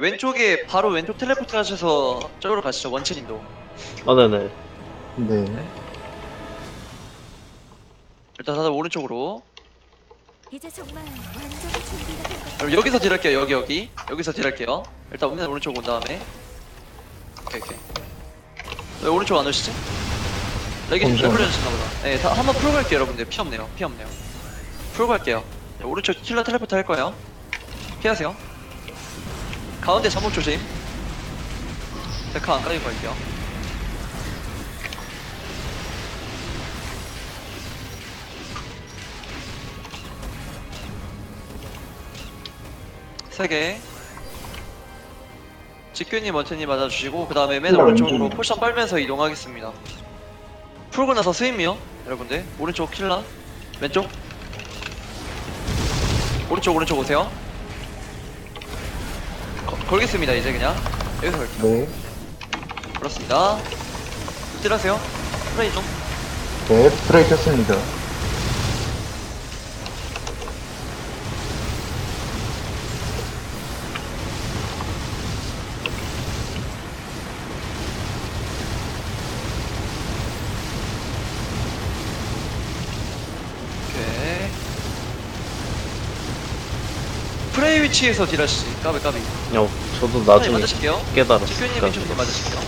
왼쪽에 바로 왼쪽 텔레포트 하셔서 저기로 가시죠 원체님도. 아 네네. 네. 일단 다들 오른쪽으로. 이제 정말 완전히 준비가 된 것. 그럼 여기서 딜할게요 여기 여기. 여기서 딜할게요. 일단 오면 오른쪽 온 다음에. 오케이 오케이. 왜 오른쪽 안 오시지? 레기 좀 잠시만요. 풀려주시나 보다. 네 다, 한번 풀고 갈게요 여러분들. 피 없네요 피 없네요. 풀고 갈게요. 네, 오른쪽 킬러 텔레포트 할 거예요. 피하세요 가운데 잠복 조심. 데카 안 깔리고 갈게요. 세 개. 직균님 원태님 맞아주시고 그 다음에 맨 힐라 오른쪽으로. potion 빨면서 이동하겠습니다. 풀고 나서 스윙이요 여러분들. 오른쪽 킬러. 왼쪽. 오른쪽 오른쪽 오세요. 거, 걸겠습니다 이제 그냥 여기서 걸게요 네. 그렇습니다 딜하세요 프레이 좀 네. 프레이 켰습니다. 오케이 프레이 위치에서 딜하시지. 까비 까비. 어, 저도 나중에 맞으실게요. 깨달았어 직교님 왼쪽님 맞으실게요.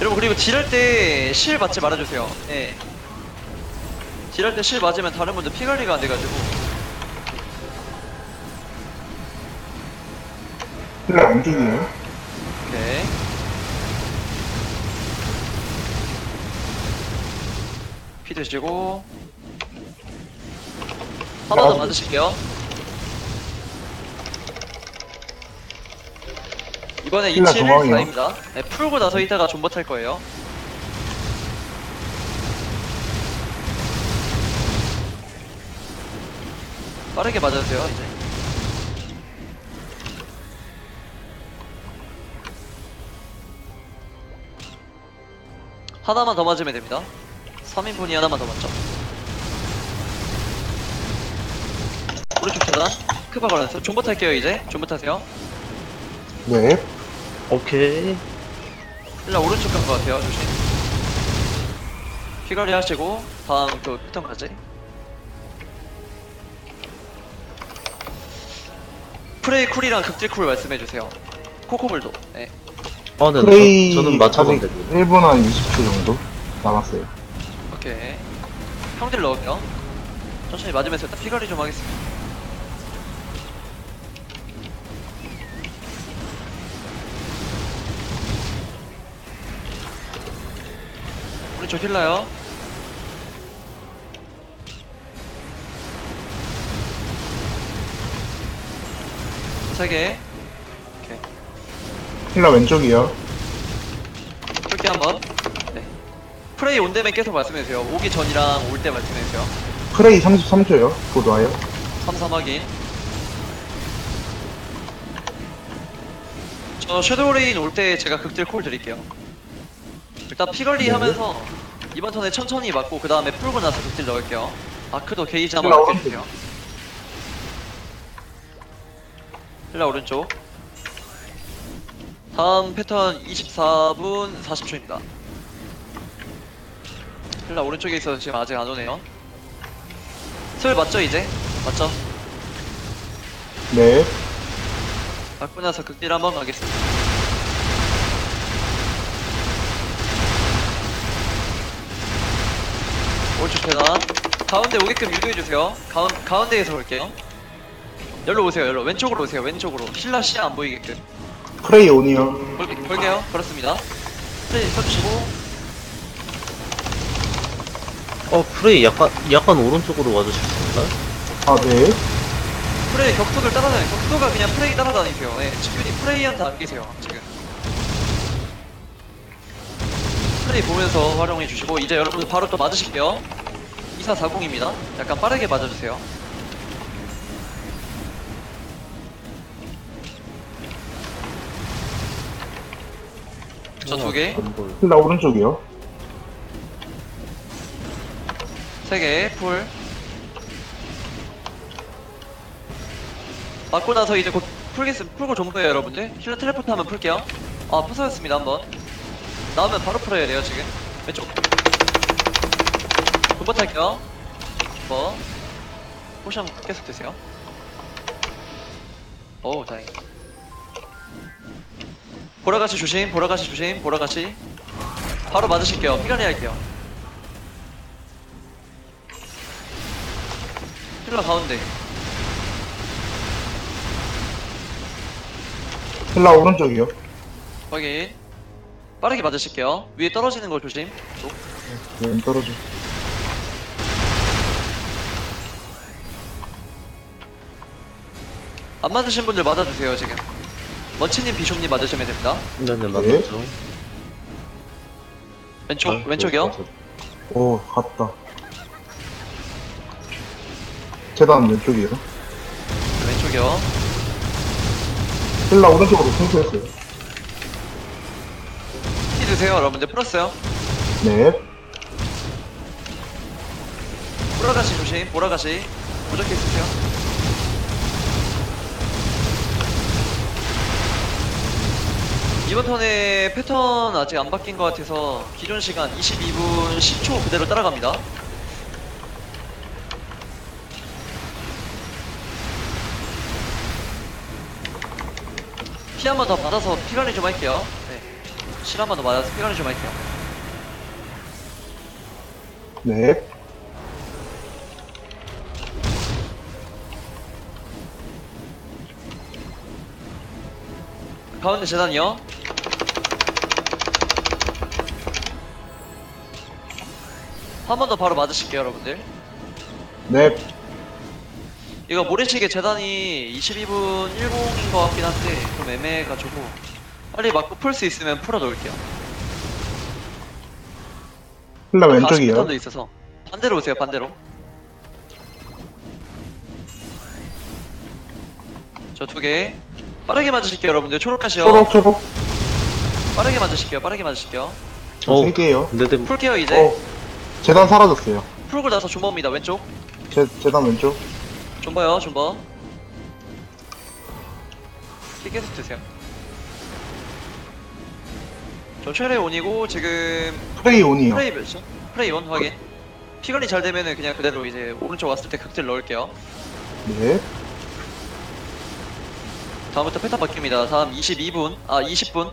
여러분 그리고 딜할 때 실 맞지 말아주세요. 예. 딜할 때 실 맞으면 다른 분들 피 관리가 안 돼가지고. 힐러 왼쪽이에요. 오케이 피 드시고. 하나 더 맞으실게요 이번에 힐러 중앙이요. 2714입니다. 네, 풀고 나서 이따가 존버 탈 거예요. 빠르게 맞아주세요 이제. 하나만 더 맞으면 됩니다. 3인분이 하나만 더 맞죠? 오른쪽 계단. 크바 걸어놨어요. 존버 탈게요 이제. 존버 타세요. 네. 오케이. 일단 오른쪽 간 것 같아요 조심. 피관리 하시고 다음 그 패턴까지. pray cool이랑 극딜 cool 말씀해주세요. 코코볼도. 네. 아 네, 프레이 저, 저는 맞춰본 아직 대로 1분 한 20초 정도 남았어요. 오케이. 형딜 넣을게요 천천히 맞으면서 일단 피관리 좀 하겠습니다 오른쪽 힐러요. 세 개. 오케이. 힐라 왼쪽이요. 풀게 한번. 네. pray on 되면 계속 말씀해주세요. 오기 전이랑 올 때 말씀해주세요. pray 33초요. 곧 와요. 3-3 확인. 저 Shadow Rain 올 때 제가 극딜 call 드릴게요. 일단 피관리 네. 하면서 이번 턴에 천천히 맞고 그 다음에 풀고 나서 극딜 넣을게요 아크도 게이지 한번 힐러 아껴주세요 힐라 오른쪽 다음 패턴 24분 40초입니다 힐라 오른쪽에 있어서 지금 아직 안 오네요 슬 맞죠 이제? 맞죠? 네. 맞고 나서 극딜 한번 가겠습니다. 오른쪽 계단 가운데 오게끔 유도해주세요. 가운, 가운데에서 볼게요. 열로 오세요, 열로. 왼쪽으로 오세요, 왼쪽으로. 힐라 시야 안 보이게끔. pray on이요. 볼, 볼게요. 그렇습니다. pray 써주시고. 어 pray 약간 약간 오른쪽으로 와주실 수 있나요? 아, 네. pray 격수를 따라다니 격수가 그냥 pray 따라다니세요. 네, 직균이 pray한테 안기세요, 지금. pray 보면서 활용해 주시고, 이제 여러분들 바로 또 맞으실게요. 2440입니다. 약간 빠르게 맞아주세요. 저 두 개, 전볼. 힐라 오른쪽이요. 세 개, 풀. 맞고 나서 이제 곧 풀겠습니다. 풀고 존버해요, 여러분들. 힐러 텔레포트 하면 풀게요. 아, 부서졌습니다, 한번. 나오면 바로 풀어야 돼요, 지금. 왼쪽. 존버 탈게요. 존버. potion 계속 드세요. 오, 다행이다. 보라가시 조심, 보라가시 조심, 보라가시. 바로 맞으실게요. 피관리 할게요. 힐라 가운데. 힐라 오른쪽이요. 확인. 빠르게 맞으실게요. 위에 떨어지는 거 조심. 쪽. 네, 떨어져. 안 맞으신 분들 맞아주세요, 지금. 먼치님, 비숍님 맞으시면 됩니다. 네네 맞았죠. 왼쪽, 아, 왼쪽이요. 네, 오, 갔다. 재단 왼쪽이요. 왼쪽이요. 힐라 오른쪽으로 승수했어요. 키 드세요, 여러분들. 풀었어요. 네. 보라가시 조심, 보라가시. 무적기 있으세요. 이번 턴에 패턴 아직 안 바뀐 것 같아서 기존 시간 22분 10초 그대로 따라갑니다. 피 한 번 더 받아서 피관리 좀 할게요. 네. 실한 번 더 맞아서 피관리 좀 할게요. 네. 가운데 재단이요. 한 번 더 바로 맞으실게요, 여러분들. 네. 이거 모래시계 재단이 22분 10인 것 같긴 한데 좀 애매해가지고 빨리 맞고 풀 수 있으면 풀어 놓을게요. 힐라 왼쪽이요. 패턴도 있어서 반대로 오세요, 반대로. 저두 개. 빠르게 맞으실게요, 여러분들. 초록하시요. 초록, 초록. 빠르게 맞으실게요, 빠르게 맞으실게요. 저 어. 세 개요. 네네 풀게요, 이제. 어, 제단 사라졌어요. 풀고 나서 존버입니다, 왼쪽. 제, 제단 왼쪽. 존버요, 존버. 키 계속 드세요. 저 최대 on이고 지금 pray on이요. pray 몇이죠? pray on 확인. 피관리 잘 되면은 그냥 그대로 이제 오른쪽 왔을 때 극딜 넣을게요. 네. 다음부터 패턴 바뀝니다. 다음 22분, 아 20분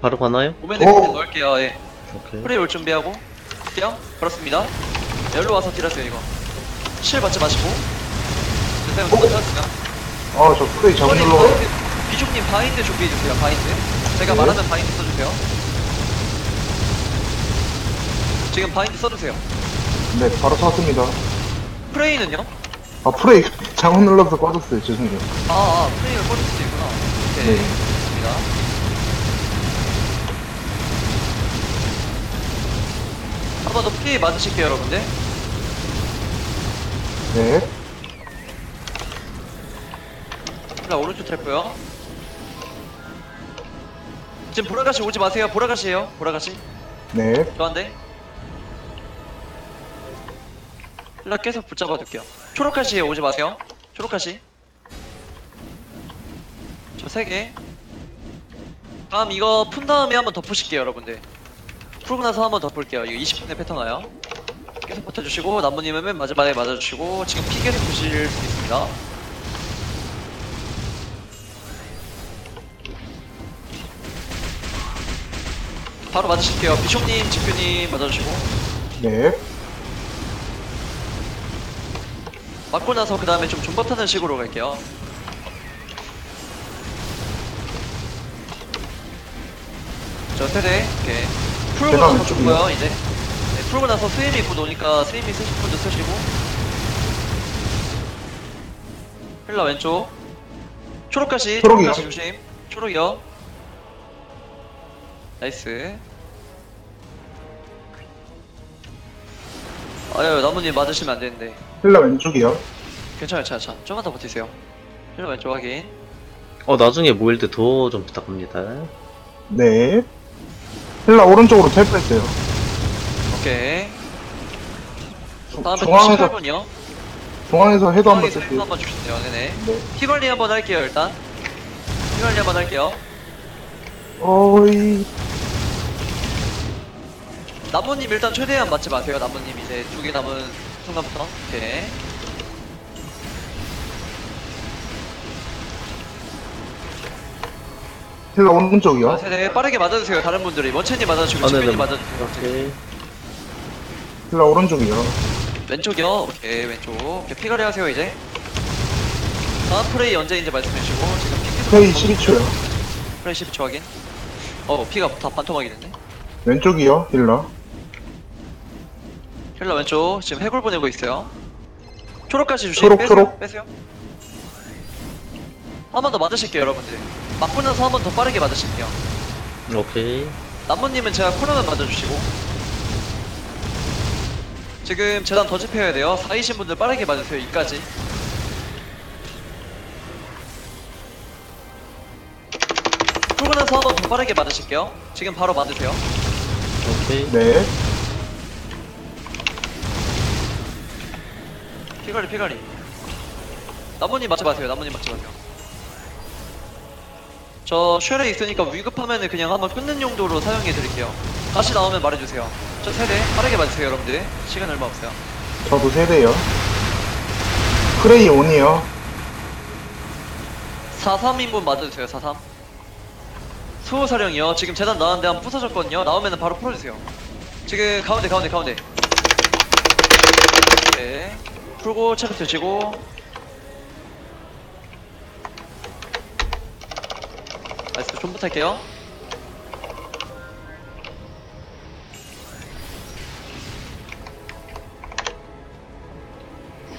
바로 가나요? 오면은 오. 극딜 넣을게요. 예. 오케이. pray 올 준비하고 뛰어 그렇습니다. 열로 와서 딜하세요 이거. 실 받지 마시고. 됐어요. 됐어요. 아, 저 pray 잘못 눌러. bind, bishop님 bind 준비해주세요, bind. 제가 네. 말하면 bind 써주세요. 지금 bind 써주세요. 네, 바로 탔습니다. pray는요? 아, pray 잘못 눌러서 꺼졌어요. 죄송해요. 아, 아 프레이를 꺼줄 수도 있구나. 오케이. 네. 좋습니다. 한 번더 피해 맞으실게요, 여러분들. 네. 자, 오른쪽 텔고요. 지금 보라가시 오지 마세요. 보라가시에요. 보라가시. 네. 저한테 힐라 계속 붙잡아 둘게요. 초록카시에 오지 마세요. 초록카시 저 3개. 다음 이거 푼 다음에 한번 덮으실게요 여러분들. 풀고 나서 한번 덮을게요. 이거 20분에 패턴 와요. 계속 버텨주시고 나무님은 맨 마지막에 맞아주시고 지금 피 계속 보실 수 있습니다 바로 맞으실게요 비숍님 지표님 맞아주시고 네. 맞고 나서 그 다음에 좀 존버 타는 식으로 갈게요. 저 세대, 오케이. 풀고 제가 나서. 존버요, 이제. 네, 풀고 나서 스위미 곧 오니까 스위미 쓰실 분도 쓰시고. 힐러 왼쪽. 초록가시, 초록이요. 초록가시 조심. 초록이요. Nice. 아유, 나무님 맞으시면 안 되는데. 힐라 왼쪽이요. 괜찮아요. 괜찮아요. 좀만 더 버티세요. 힐라 왼쪽 확인. 어 나중에 모일 때더좀 부탁합니다. 네. 힐라 오른쪽으로 텔프했어요. 오케이. 다음 중앙에서, 18분이요. 중앙에서 해도 한번 쓸게요. 한번 주시네요. 네네. 네. 피 관리 한번 할게요, 일단. 피관리 한번 할게요. 어이. 나무님 일단 최대한 맞지 마세요. 나무님 이제 두 개 남은 순간부터. 오케이. 힐러 오른쪽이요. 아, 세대 빠르게 맞아주세요. 다른 분들이 원첸님 맞아주고 아. 치킨님 맞아주세요. 오케이. 힐러 오른쪽이요. 왼쪽이요. 오케이 왼쪽. 오케이, 피가리 하세요 이제. 다음 pray 언제인지 말씀해주시고 지금 핑크 pray 12초요. pray 12초 확인. 어 피가 다 반토막이 됐네. 왼쪽이요. 힐라. 힐라 왼쪽 지금 해골 보내고 있어요. 초록까지 주시 초록, 빼세요. 초록. 빼세요. 한 번 더 맞으실게요 여러분들. 맞고 나서 한 번 더 빠르게 맞으실게요. 오케이. 남모님은 제가 코너만 맞아주시고 지금 재단 더 집혀야 돼요 4이신 분들 빠르게 맞으세요 이까지 풀고 나서 한 번 더 빠르게 맞으실게요 지금 바로 맞으세요 오케이. 네. 피가리 피가리. 남모님 맞지 마세요 남모님 맞지 마세요. 저 쉘에 있으니까 위급하면은 그냥 한번 끊는 용도로 사용해 드릴게요. 다시 나오면 말해주세요. 저 세대 빠르게 맞으세요 여러분들 시간 얼마 없어요. 저도 세대요. 프레이 온이요. 43인분 맞아주세요 43 수호사령이요. 지금 재단 나왔는데 한번 부서졌거든요. 나오면은 바로 풀어주세요. 지금 가운데 가운데 가운데. 네 풀고 체크 드시고 nice 존버 할게요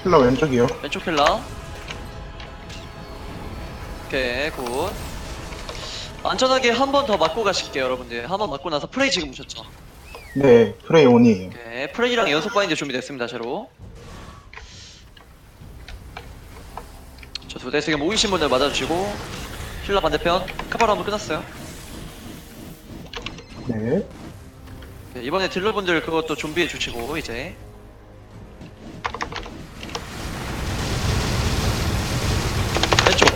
힐라 왼쪽이요. 왼쪽 힐라 오케이 good 안전하게 한 번 더 맞고 가실게요 여러분들 한 번 맞고 나서 pray 지금 보셨죠 네. pray on이에요. 오케이 pray랑 연속 bind 준비됐습니다 제로 저두대 지금 모이신 분들 맞아주시고 힐라 반대편 카바로 한번 끝났어요. 네. 오케이, 이번에 딜러분들 그것도 준비해 주시고 이제. 왼쪽.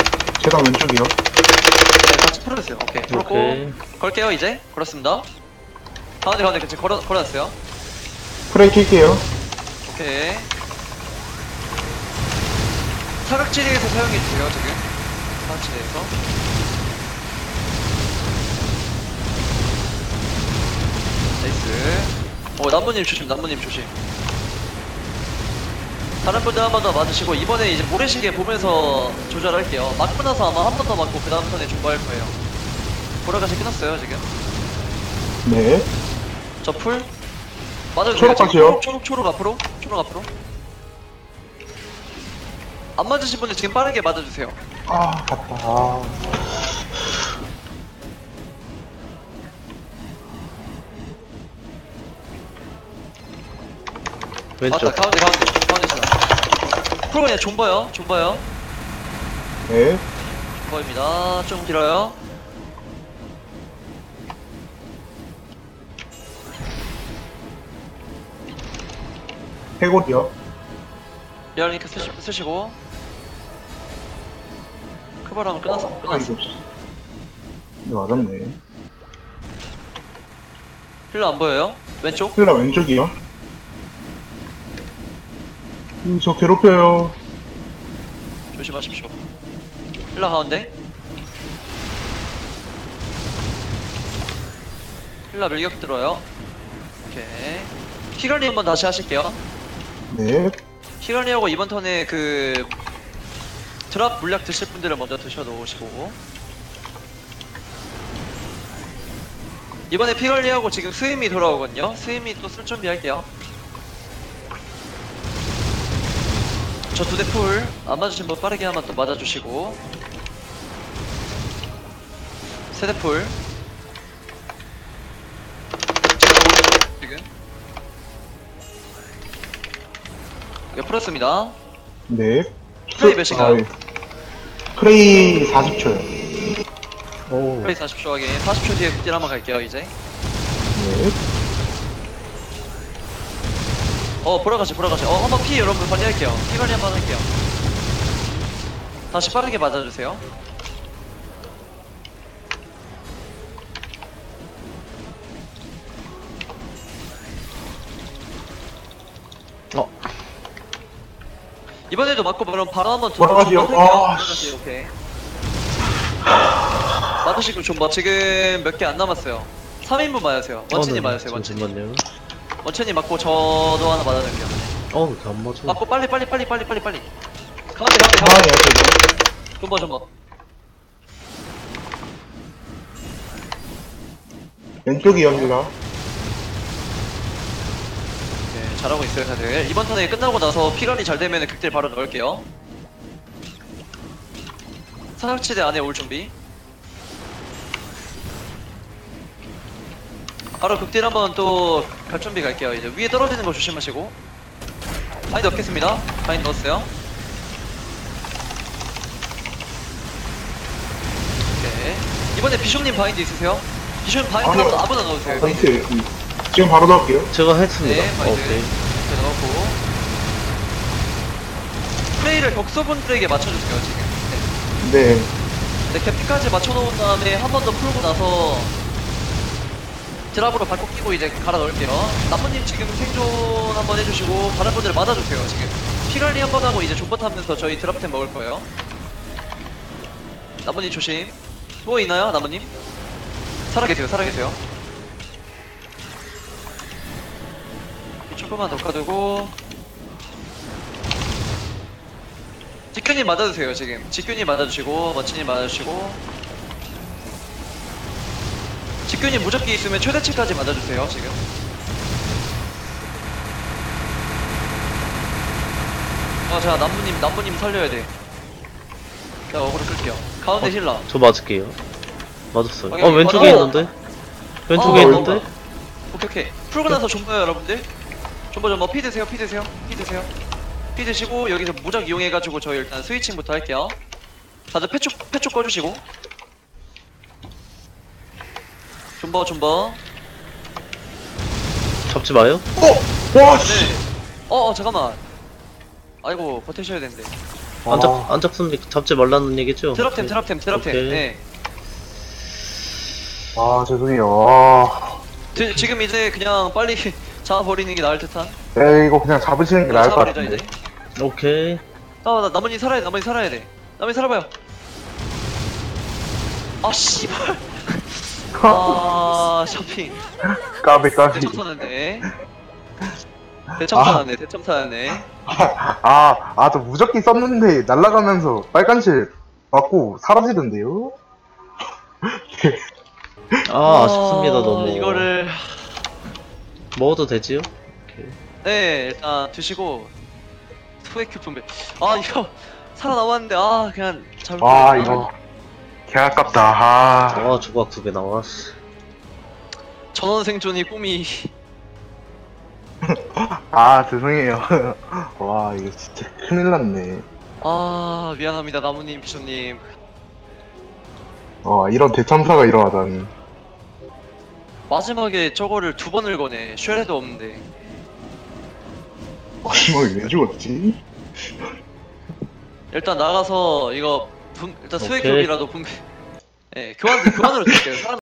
제가 왼쪽이요. 네 같이 풀어주세요. 오케이 풀었고. 오케이. 걸게요 이제. 걸었습니다. 가운데 가운데 같이 걸어, 걸어놨어요. 프레이 킬게요. 오케이 사각지대에서 사용해 주세요 지금 사각지대에서 nice 어 남부님 조심 남부님 조심 다른 분들 한 번 더 맞으시고 이번에 이제 모래시계 보면서 조절할게요 맞고 나서 아마 한 번 더 맞고 그 다음 턴에 존버할 거예요 보라가시 끝났어요 지금 네. 저 풀? 맞아주세요. 초록 지금 같이요? 초록, 초록, 초록 앞으로. 초록 앞으로. 안 맞으신 분들 지금 빠르게 맞아주세요. 아, 갔다. 아. 왼쪽. 맞다, 가운데, 가운데. 가운데 지나. 풀 그냥 존버요. 존버요. 네. 존버입니다. 좀 길어요. 해골이요. 리얼링크 쓰시, 쓰시고. 크바람은 끝났어. 아, 끝났어. 이거. 네, 맞았네. 힐러 안 보여요? 왼쪽? 힐러 왼쪽이요. 음, 저 괴롭혀요. 조심하십시오. 힐러 가운데. 힐러 밀격 들어요. 오케이. 피갈리 한번 다시 하실게요. 네. 피갈리하고 이번 턴에 그 드랍 물약 드실 분들은 먼저 드셔 놓으시고. 이번에 피갈리하고 지금 스임이 돌아오거든요. 스임이 또 쓸 준비할게요. 저 두 대 풀 안 맞으신 분 빠르게 한번 또 맞아주시고 세 대 풀 지금 이거 풀었습니다 네. pray 몇인가요? 아, pray 40초요. 오. pray 40초 하게 40초 뒤에 딜 한번 갈게요 이제 네. 어 보라가시 보라가시 어 한번 피 여러분 관리할게요 피 관리 한번 할게요 다시 빠르게 맞아주세요 이번에도 맞고 그럼 바로 한번 돌아가시오. 좀 아, 맞으세요. 오케이. 맞으시고 좀 뭐 지금 몇 개 안 남았어요. 3인분 맞으세요. 원천이 맞으세요. 원천이. 잠시만요. 원천이 맞고 저도 하나 맞아줄게요. 어우, 안 맞아. 맞고 빨리 빨리 빨리 빨리 빨리 빨리. 가만히 가만히 상황이 가만히. 어떻게 좀봐 좀 봐. 왼쪽이 연주가. 네, 잘하고 있어요 다들. 이번 턴에 끝나고 나서 피관이 잘 되면 극딜 바로 넣을게요. 사각지대 안에 올 준비. 바로 극딜 한번 또 갈 준비 갈게요. 이제 위에 떨어지는 거 조심하시고. bind 넣겠습니다. bind 넣었어요. 오케이. 이번에 비숍님 bind 있으세요? 비숍 bind. 아무나, 넣으세요. 포인트. 음. 지금 바로 넣을게요. 제가 했습니다. 네, bind. 오케이. 이렇게 넣었고. 플레이를 격서분들에게 맞춰주세요, 지금. 네. 네. 네, 캡틴까지 맞춰놓은 다음에 한 번 더 풀고 나서 드랍으로 발코 끼고 이제 갈아 넣을게요. 나쁜님 지금 생존 한번 해주시고 다른 분들 맞아주세요, 지금. 피갈리 한 번 하고 이제 존버 타면서 저희 드랍템 먹을 거예요. 나쁜님 조심. 뭐 있나요, 나쁜님? 살아계세요, 살아계세요. 조금만 더 까두고. 직균님 맞아주세요 지금. 직균님 맞아주시고 멋진님 맞아주시고. 직균님 무적기 있으면 최대치까지 맞아주세요 지금. 어자 남부님 남부님 살려야 돼. 제가 어그로 끌게요. 가운데 힐러. 저 맞을게요. 맞았어요. 어, 왼쪽에 오케이. 있는데? 왼쪽에 어, 있는데? 오케이 오케이. 풀고 나서 존버요 여러분들 존버 존버 피 드세요 피 드세요 피 드세요 피 드시고 여기서 무적 이용해가지고 저희 일단 switching부터 할게요 다들 펫줍 펫줍 꺼주시고 존버 존버 잡지 마요. 어! 와, 씨! 네. 어, 어 잠깐만 아이고 버티셔야 되는데 안 잡, 안 잡습니까? 잡지 말라는 얘기죠? drop템 drop템 drop템 오케이. 네 아, 죄송해요. 아. 드- 지금 이제 그냥 빨리 잡아버리는 게 나을 듯한 네, 이거 그냥 잡으시는 게 나을 것 잡아버리자 같은데. 이제 오케이. 아, 나 나머지 살아야 돼. 나머지 살아야 돼. 나머지 살아봐요. 아, 씨발. 아, 쇼핑. 까비, 까비. 대참사났네. 대참사났네. 대참사났네. 아, 아, 저 무적기 썼는데 날아가면서 빨간실 맞고 사라지던데요? 아, 아쉽습니다, 너무. 이거를 먹어도 되지요? 네 일단 드시고 소액 큐품배. 아 이거 살아남았는데 아 그냥 잘. 와, 이거. 개 아깝다. 아. 아, 조각 두 개 나왔어. 전원 생존이 꿈이. 아, 죄송해요. 와, 이거 진짜 큰일 났네. 아 미안합니다 나무님 비쇼님. 와, 이런 대참사가 일어나다니. 마지막에 저거를 두 번을 거네. 쉐레도 없는데. 마지막에 왜 죽었지? 일단 나가서 이거 분, 일단 오케이. 수액 격이라도 분배. 예, 교환 교환으로 드릴게요. 사람